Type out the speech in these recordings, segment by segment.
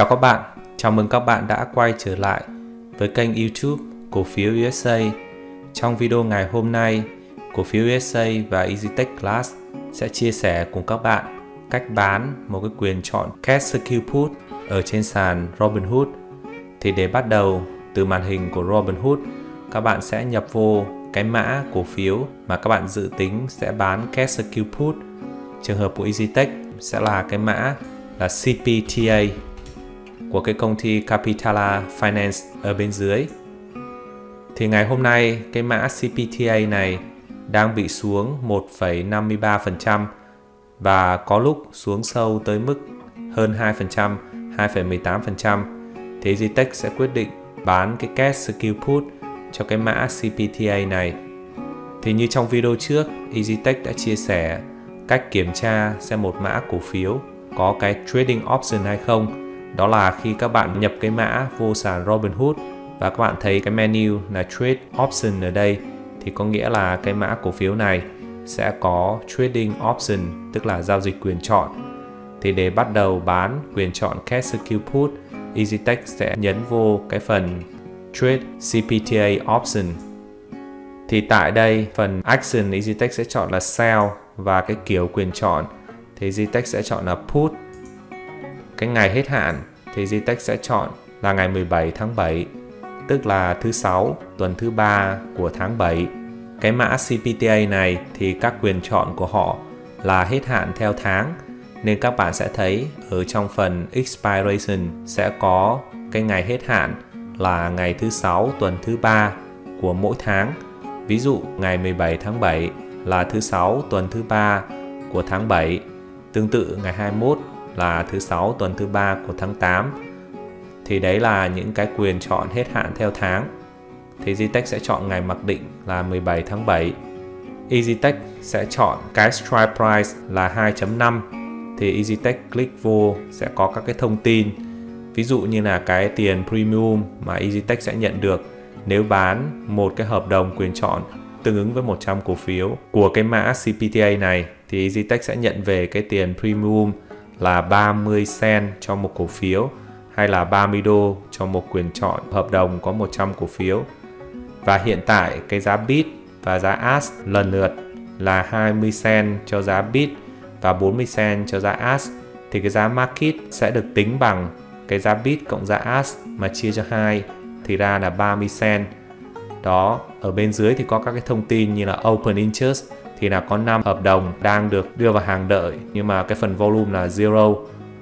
Chào các bạn, chào mừng các bạn đã quay trở lại với kênh YouTube cổ phiếu USA. Trong video ngày hôm nay, cổ phiếu USA và EasyTech Class sẽ chia sẻ cùng các bạn cách bán một cái quyền chọn Cash Secure Put ở trên sàn Robinhood. Thì để bắt đầu từ màn hình của Robinhood, các bạn sẽ nhập vô cái mã cổ phiếu mà các bạn dự tính sẽ bán Cash Secure Put. Trường hợp của EasyTech sẽ là cái mã là CPTA của cái công ty Capitala Finance ở bên dưới. Thì ngày hôm nay cái mã CPTA này đang bị xuống 1,53% và có lúc xuống sâu tới mức hơn 2%, 2,18%. Thì Zitech sẽ quyết định bán cái cash skill put cho cái mã CPTA này. Thì như trong video trước, EasyTech đã chia sẻ cách kiểm tra xem một mã cổ phiếu có cái trading option hay không đó là khi các bạn nhập cái mã vô sàn Robinhood và các bạn thấy cái menu là trade option ở đây, thì có nghĩa là cái mã cổ phiếu này sẽ có trading option, tức là giao dịch quyền chọn. Thì để bắt đầu bán quyền chọn cash secure put, EasyTech sẽ nhấn vô cái phần trade CPTA option. Thì tại đây, phần action EasyTech sẽ chọn là sell và cái kiểu quyền chọn. Thì EasyTech sẽ chọn là put cái ngày hết hạn thì Zitech sẽ chọn là ngày 17 tháng 7, tức là thứ sáu tuần thứ ba của tháng 7. Cái mã CPTA này thì các quyền chọn của họ là hết hạn theo tháng nên các bạn sẽ thấy ở trong phần expiration sẽ có cái ngày hết hạn là ngày thứ sáu tuần thứ ba của mỗi tháng. Ví dụ ngày 17 tháng 7 là thứ sáu tuần thứ ba của tháng 7. Tương tự ngày 21 là thứ sáu, tuần thứ ba của tháng 8 thì đấy là những cái quyền chọn hết hạn theo tháng. Thì Ztech sẽ chọn ngày mặc định là 17 tháng 7 EasyTech sẽ chọn cái strike price là 2.5 thì EasyTech click vô sẽ có các cái thông tin. Ví dụ như là cái tiền premium mà EasyTech sẽ nhận được nếu bán một cái hợp đồng quyền chọn tương ứng với 100 cổ phiếu của cái mã CPTA này. Thì EasyTech sẽ nhận về cái tiền premium là 30 sen cho một cổ phiếu hay là 30 đô cho một quyền chọn hợp đồng có 100 cổ phiếu. Và hiện tại cái giá bid và giá ask lần lượt là 20 sen cho giá bid và 40 sen cho giá ask thì cái giá market sẽ được tính bằng cái giá bid cộng giá ask mà chia cho hai thì ra là 30 sen Đó, ở bên dưới thì có các cái thông tin như là open interest thì là có 5 hợp đồng đang được đưa vào hàng đợi nhưng mà cái phần volume là zero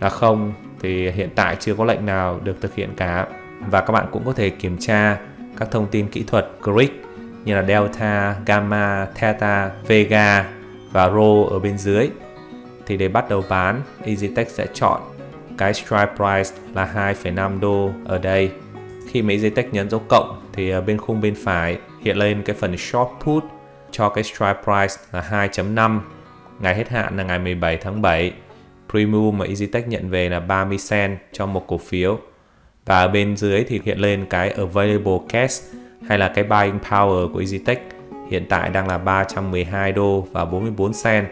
là không thì hiện tại chưa có lệnh nào được thực hiện cả. Và các bạn cũng có thể kiểm tra các thông tin kỹ thuật grid như là delta, gamma, theta, vega và rho ở bên dưới. Thì để bắt đầu bán EasyTech sẽ chọn cái strike price là 2,5 đô ở đây. Khi mà EasyTech nhấn dấu cộng thì bên khung bên phải hiện lên cái phần short put cho cái strike price là 2.5 ngày hết hạn là ngày 17 tháng 7 premium mà EasyTech nhận về là 30 cent cho một cổ phiếu. Và ở bên dưới thì hiện lên cái available cash hay là cái buying power của EasyTech hiện tại đang là 312 đô và 44 cent.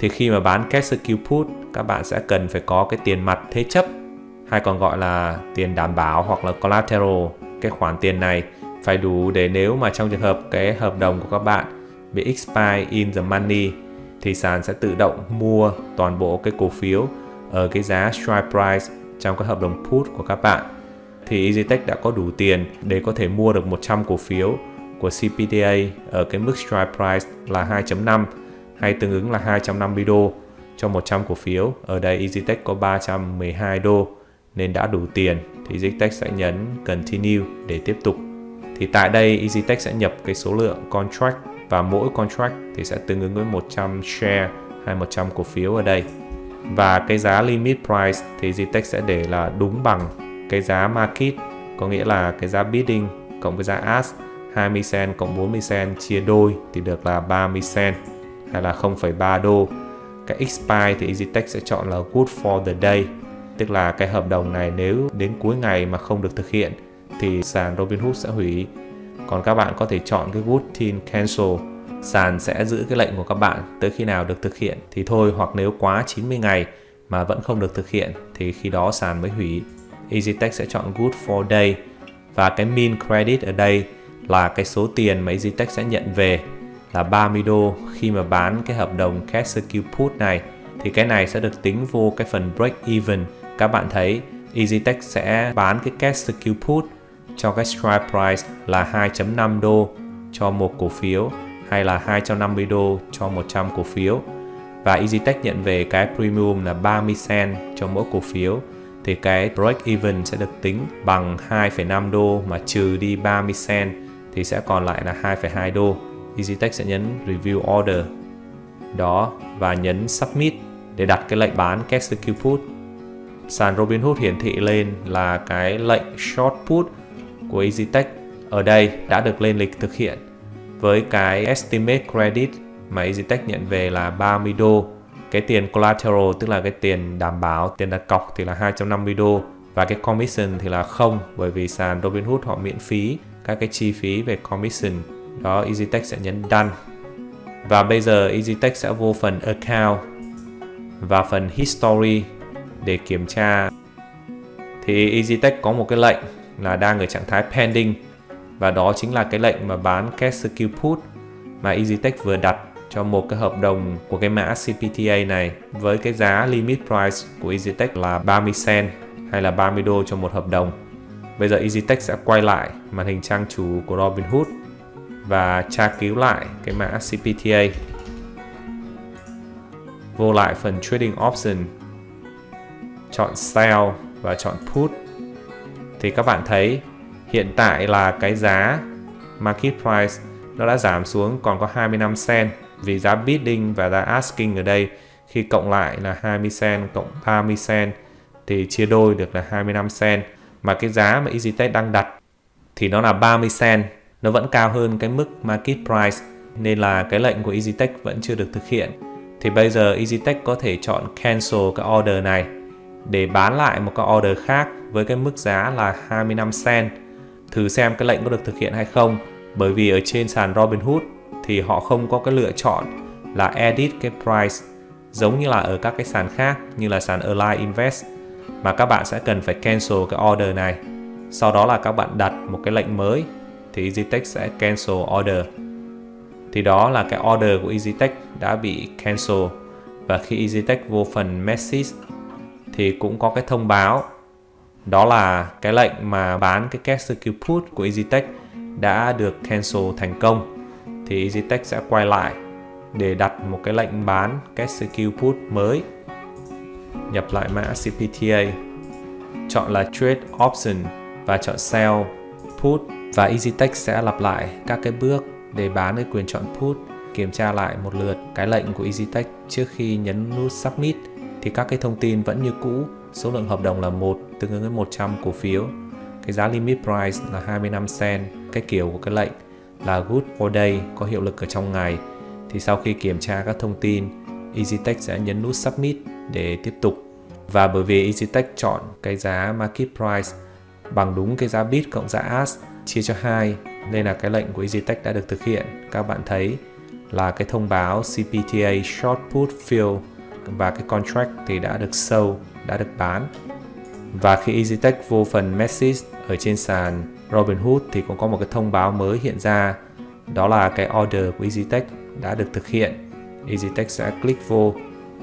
Thì khi mà bán cash secure put, các bạn sẽ cần phải có cái tiền mặt thế chấp hay còn gọi là tiền đảm bảo hoặc là collateral. Cái khoản tiền này phải đủ để nếu mà trong trường hợp cái hợp đồng của các bạn bị expire in the money, thì sàn sẽ tự động mua toàn bộ cái cổ phiếu ở cái giá strike price trong cái hợp đồng put của các bạn thì EasyTech đã có đủ tiền để có thể mua được 100 cổ phiếu của CPTA ở cái mức strike price là 2.5 hay tương ứng là 250 đô cho 100 cổ phiếu. Ở đây EasyTech có 312 đô nên đã đủ tiền, thì EasyTech sẽ nhấn continue để tiếp tục. Thì tại đây EasyTech sẽ nhập cái số lượng contract và mỗi contract thì sẽ tương ứng với 100 share hay 100 cổ phiếu ở đây. Và cái giá limit price thì Ztech sẽ để là đúng bằng cái giá market, có nghĩa là cái giá bidding cộng với giá ask 20 cent cộng 40 cent chia đôi thì được là 30 cent hay là 0,3 đô. Cái expire thì EasyTech sẽ chọn là good for the day, tức là cái hợp đồng này nếu đến cuối ngày mà không được thực hiện thì sàn Robinhood sẽ hủy còn các bạn có thể chọn cái routine cancel. Sàn sẽ giữ cái lệnh của các bạn tới khi nào được thực hiện thì thôi, hoặc nếu quá 90 ngày mà vẫn không được thực hiện thì khi đó sàn mới hủy. EasyTech sẽ chọn Good for Day. Và cái min credit ở đây là cái số tiền mà EasyTech sẽ nhận về là 30 đô. Khi mà bán cái hợp đồng cash secure put này thì cái này sẽ được tính vô cái phần break even. Các bạn thấy EasyTech sẽ bán cái cash secure put cho cái strike price là 2.5 đô cho một cổ phiếu hay là 250 đô cho 100 cổ phiếu và EasyTech nhận về cái premium là 30 cent cho mỗi cổ phiếu thì cái break even sẽ được tính bằng 2,5 đô mà trừ đi 30 cent thì sẽ còn lại là 2,2 đô. EasyTech sẽ nhấn review order đó và nhấn submit để đặt cái lệnh bán cash secure put. Sàn Robinhood hiển thị lên là cái lệnh short put của EasyTech ở đây đã được lên lịch thực hiện với cái estimate credit mà EasyTech nhận về là 30 đô. Cái tiền collateral, tức là cái tiền đảm bảo, tiền đặt cọc thì là 250 đô và cái commission thì là không, bởi vì sàn Robinhood họ miễn phí các cái chi phí về commission. Đó, EasyTech sẽ nhấn done và bây giờ EasyTech sẽ vô phần account và phần history để kiểm tra. Thì EasyTech có một cái lệnh là đang ở trạng thái pending và đó chính là cái lệnh mà bán cash skill put mà EasyTech vừa đặt cho một cái hợp đồng của cái mã CPTA này với cái giá limit price của EasyTech là 30 cent hay là 30 đô cho một hợp đồng. Bây giờ EasyTech sẽ quay lại màn hình trang chủ của Robinhood và tra cứu lại cái mã CPTA. Vô lại phần Trading Option, chọn Sell và chọn Put. Thì các bạn thấy, hiện tại là cái giá market price nó đã giảm xuống còn có 25 cent. Vì giá bidding và giá asking ở đây, khi cộng lại là 20 cent cộng 30 cent, thì chia đôi được là 25 cent. Mà cái giá mà EasyTech đang đặt thì nó là 30 cent. Nó vẫn cao hơn cái mức market price, nên là cái lệnh của EasyTech vẫn chưa được thực hiện. Thì bây giờ EasyTech có thể chọn cancel cái order này để bán lại một cái order khác với cái mức giá là 25 cent. Thử xem cái lệnh có được thực hiện hay không, bởi vì ở trên sàn Robinhood thì họ không có cái lựa chọn là edit cái price giống như là ở các cái sàn khác như là sàn Align Invest, mà các bạn sẽ cần phải cancel cái order này. Sau đó là các bạn đặt một cái lệnh mới thì EasyTech sẽ cancel order. Thì đó là cái order của EasyTech đã bị cancel. Và khi EasyTech vô phần message thì cũng có cái thông báo. Đó là cái lệnh mà bán cái cash secure put của EasyTech đã được cancel thành công. Thì EasyTech sẽ quay lại để đặt một cái lệnh bán cash secure put mới. Nhập lại mã CPTA chọn là trade option và chọn sell put. Và EasyTech sẽ lặp lại các cái bước để bán cái quyền chọn put, kiểm tra lại một lượt cái lệnh của EasyTech trước khi nhấn nút submit thì các cái thông tin vẫn như cũ, số lượng hợp đồng là một, tương ứng với 100 cổ phiếu. Cái giá limit price là 25 cent, cái kiểu của cái lệnh là good for day, có hiệu lực ở trong ngày. Thì sau khi kiểm tra các thông tin, EasyTech sẽ nhấn nút submit để tiếp tục. Và bởi vì EasyTech chọn cái giá market price bằng đúng cái giá bid cộng giá ask, chia cho 2 nên là cái lệnh của EasyTech đã được thực hiện. Các bạn thấy là cái thông báo CPTA short put fill và cái contract thì đã được show đã được bán. Và khi EasyTech vô phần message ở trên sàn Robinhood thì cũng có một cái thông báo mới hiện ra. Đó là cái order của EasyTech đã được thực hiện. EasyTech sẽ click vô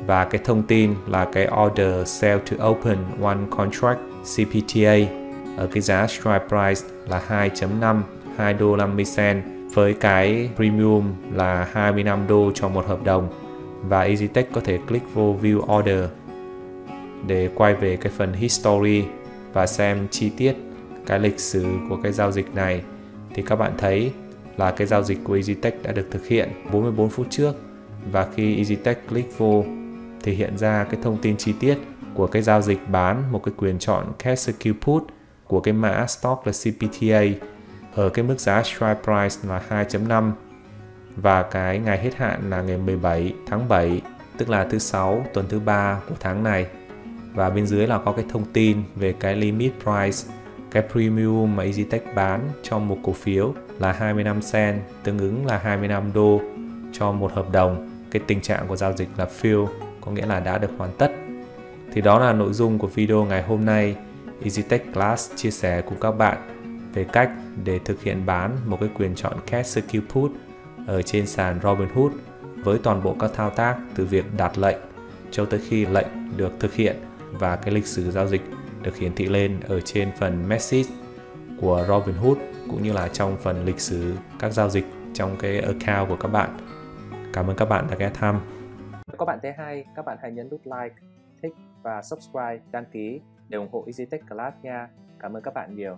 và cái thông tin là cái order sell to open one contract CPTA ở cái giá strike price là 2.5 2 đô 50 cent với cái premium là 25 đô cho một hợp đồng và EasyTech có thể click vô view order để quay về cái phần history và xem chi tiết cái lịch sử của cái giao dịch này. Thì các bạn thấy là cái giao dịch của EasyTech đã được thực hiện 44 phút trước. Và khi EasyTech click vô thì hiện ra cái thông tin chi tiết của cái giao dịch bán một cái quyền chọn cash secure put của cái mã stock là CPTA ở cái mức giá strike price là 2.5 và cái ngày hết hạn là ngày 17 tháng 7 tức là thứ sáu, tuần thứ ba của tháng này. Và bên dưới là có cái thông tin về cái limit price, cái premium mà EasyTech bán cho một cổ phiếu là 25 cent, tương ứng là 25 đô cho một hợp đồng. Cái tình trạng của giao dịch là fill có nghĩa là đã được hoàn tất. Thì đó là nội dung của video ngày hôm nay. EasyTech Class chia sẻ cùng các bạn về cách để thực hiện bán một cái quyền chọn Cash Secure Put ở trên sàn Robinhood với toàn bộ các thao tác từ việc đặt lệnh cho tới khi lệnh được thực hiện và cái lịch sử giao dịch được hiển thị lên ở trên phần message của Robinhood cũng như là trong phần lịch sử các giao dịch trong cái account của các bạn. Cảm ơn các bạn đã ghé thăm. Nếu các bạn thấy hay, các bạn hãy nhấn nút like, thích và subscribe, đăng ký để ủng hộ EasyTech Class nha. Cảm ơn các bạn nhiều.